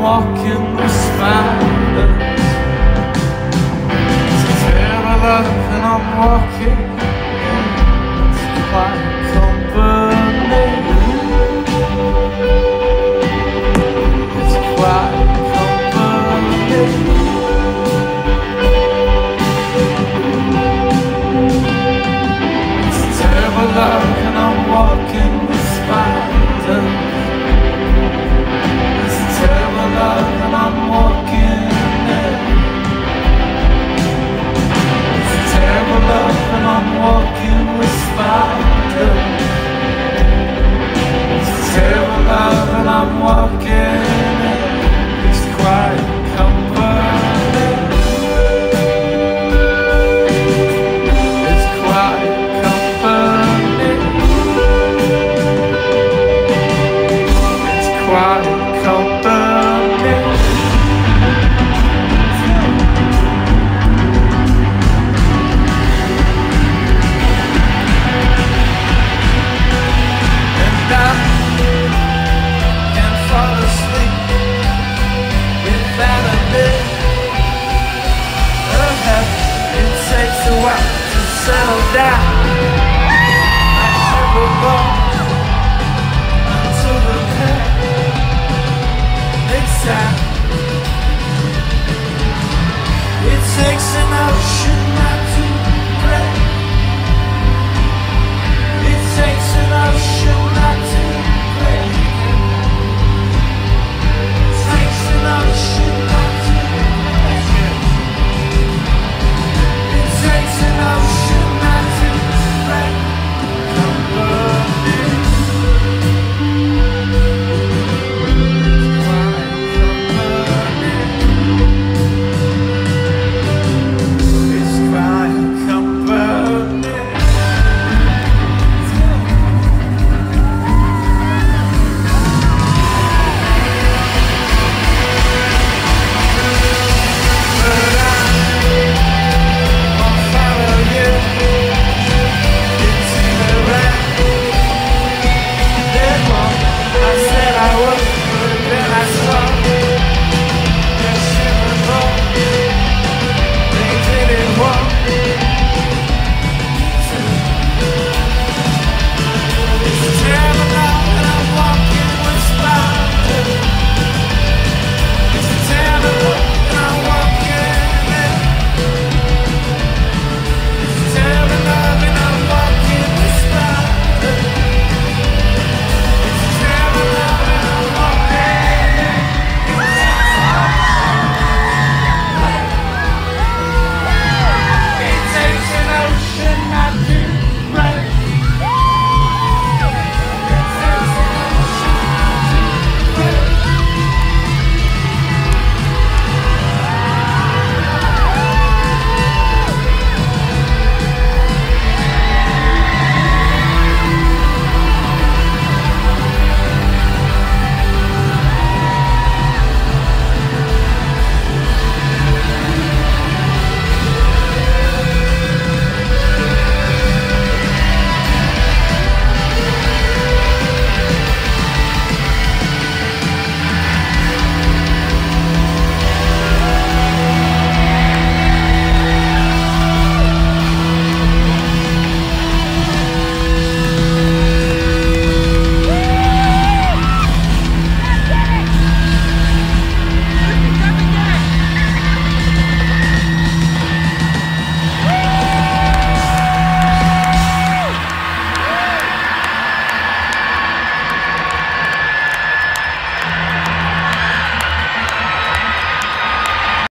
walking the spiders. a terrible life and I'm walking love and I'm walking. settle down. I settle down.